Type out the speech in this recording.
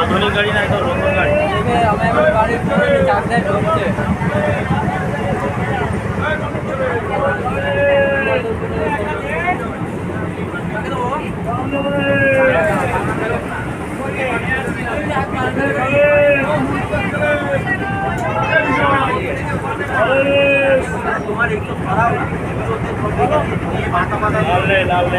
আধুনিক গাড়ি না একদম নতুন গাড়ি আমি আমার বাড়ির চাকদায় ঢুকছে Yeah. લાવ લે લાવ લે